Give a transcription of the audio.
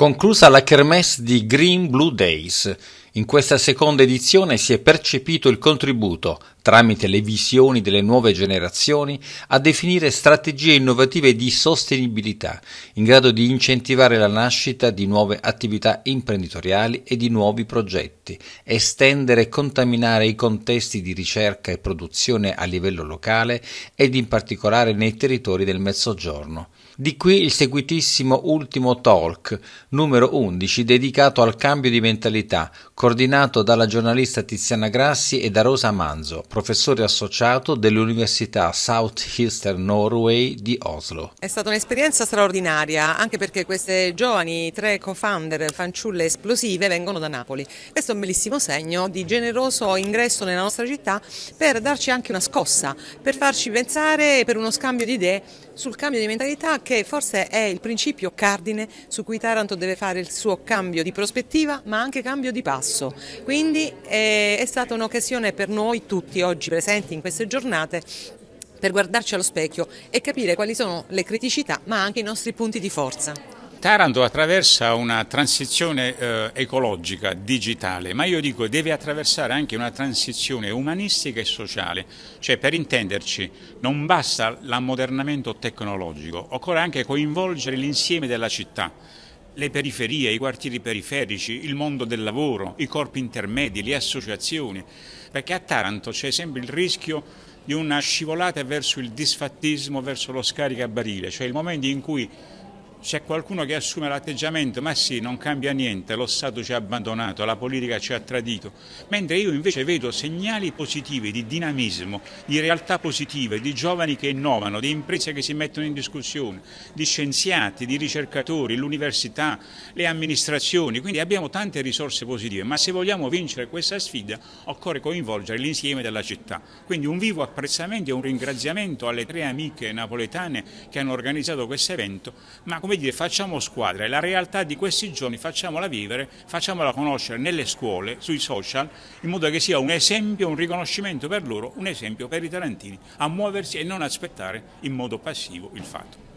Conclusa la kermesse di Green Blue Days, in questa seconda edizione si è percepito il contributo, tramite le visioni delle nuove generazioni, a definire strategie innovative di sostenibilità, in grado di incentivare la nascita di nuove attività imprenditoriali e di nuovi progetti, estendere e contaminare i contesti di ricerca e produzione a livello locale ed in particolare nei territori del Mezzogiorno. Di qui il seguitissimo ultimo talk, numero 11, dedicato al cambio di mentalità, coordinato dalla giornalista Tiziana Grassi e da Rosa Manzo, professore associato dell'Università South Eastern Norway di Oslo. È stata un'esperienza straordinaria, anche perché queste giovani tre co-founder fanciulle esplosive vengono da Napoli. Questo è un bellissimo segno di generoso ingresso nella nostra città per darci anche una scossa, per farci pensare per uno scambio di idee sul cambio di mentalità che forse è il principio cardine su cui Taranto deve fare il suo cambio di prospettiva ma anche cambio di passo. Quindi è, è stata un'occasione per noi tutti oggi presenti in queste giornate per guardarci allo specchio e capire quali sono le criticità ma anche i nostri punti di forza. Taranto attraversa una transizione eh, ecologica, digitale, ma io dico deve attraversare anche una transizione umanistica e sociale, cioè per intenderci non basta l'ammodernamento tecnologico, occorre anche coinvolgere l'insieme della città le periferie, i quartieri periferici, il mondo del lavoro, i corpi intermedi, le associazioni, perché a Taranto c'è sempre il rischio di una scivolata verso il disfattismo, verso lo scaricabarile, cioè il momento in cui c'è qualcuno che assume l'atteggiamento, ma sì, non cambia niente, lo Stato ci ha abbandonato, la politica ci ha tradito, mentre io invece vedo segnali positivi di dinamismo, di realtà positive, di giovani che innovano, di imprese che si mettono in discussione, di scienziati, di ricercatori, l'università, le amministrazioni, quindi abbiamo tante risorse positive, ma se vogliamo vincere questa sfida occorre coinvolgere l'insieme della città. Quindi un vivo apprezzamento e un ringraziamento alle tre amiche napoletane che hanno organizzato questo evento, ma come dire, facciamo squadra e la realtà di questi giorni facciamola vivere, facciamola conoscere nelle scuole, sui social, in modo che sia un esempio, un riconoscimento per loro, un esempio per i tarantini, a muoversi e non aspettare in modo passivo il fatto.